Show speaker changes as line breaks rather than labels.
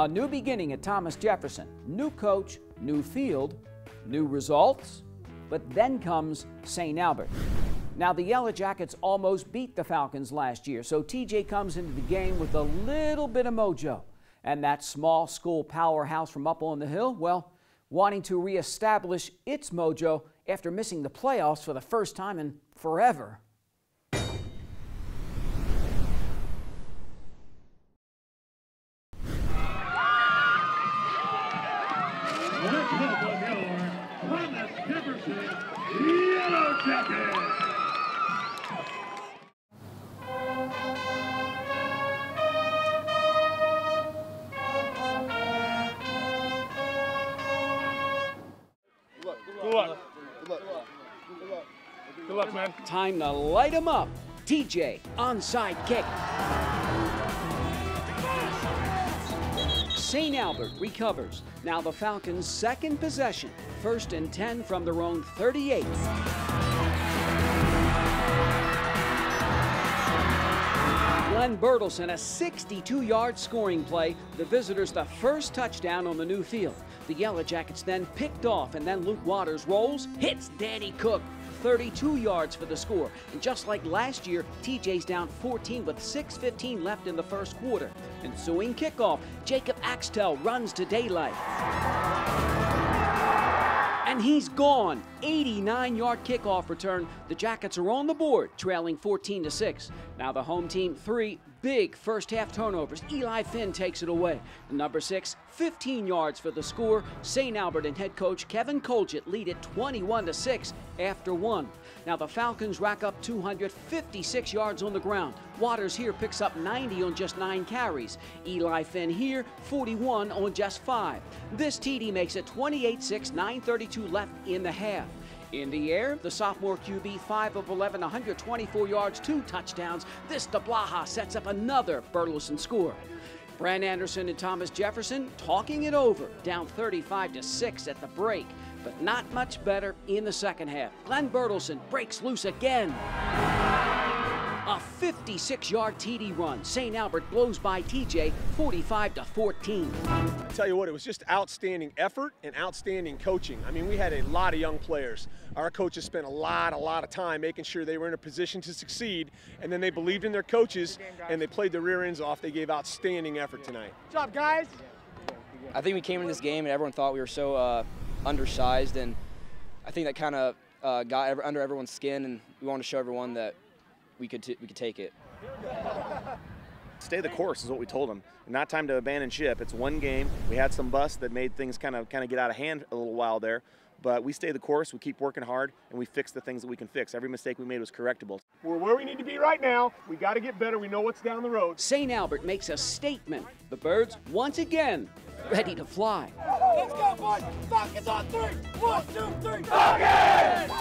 A new beginning at Thomas Jefferson. New coach, new field, new results. But then comes St. Albert. Now, the Yellow Jackets almost beat the Falcons last year, so TJ comes into the game with a little bit of mojo. And that small school powerhouse from up on the hill, well, wanting to reestablish its mojo after missing the playoffs for the first time in forever.
Yellow Jackets.
Good luck. Good luck. Good luck, man.
Time to light 'em up. TJ, onside kick. St. Albert recovers. Now the Falcons' second possession. First and 10 from their own 38. Glenn Bertelson, a 62 yard scoring play. The visitors, the first touchdown on the new field. The Yellow Jackets then picked off, and then Luke Waters rolls, hits Danny Cook. 32 yards for the score. And just like last year, TJ's down 14 with 6.15 left in the first quarter. Ensuing kickoff, Jacob Axtell runs to daylight. And he's gone. 89 yard kickoff return. The Jackets are on the board, trailing 14 to 6. Now the home team, three big first half turnovers. Eli Finn takes it away. The number six, 15 yards for the score. St. Albert and head coach Kevin Colgett lead it 21 to 6 after one. Now the Falcons rack up 256 yards on the ground. Waters here picks up 90 on just nine carries. Eli Finn here, 41 on just five. This TD makes it 28 6, 9.32 left in the half. In the air, the sophomore QB, 5 of 11, 124 yards, two touchdowns. This DeBlaha sets up another Bertelson score. Brand Anderson and Thomas Jefferson talking it over, down 35 to 6 at the break, but not much better in the second half. Glenn Bertelson breaks loose again. A 56-yard TD run. St. Albert blows by TJ 45 to 14.
I tell you what, it was just outstanding effort and outstanding coaching. I mean, we had a lot of young players. Our coaches spent a lot, a lot of time making sure they were in a position to succeed, and then they believed in their coaches and they played their rear ends off. They gave outstanding effort tonight.
Good job, guys.
I think we came in this game and everyone thought we were so uh, undersized, and I think that kind of uh, got ever, under everyone's skin, and we wanted to show everyone that we could we could take it.
Stay the course is what we told them. Not time to abandon ship. It's one game. We had some busts that made things kind of kind of get out of hand a little while there, but we stay the course. We keep working hard, and we fix the things that we can fix. Every mistake we made was correctable.
We're where we need to be right now. We got to get better. We know what's down the road.
St. Albert makes a statement. The Birds, once again, ready to fly.
Let's go, boys. Falcons on three. One, two, three. Falcons!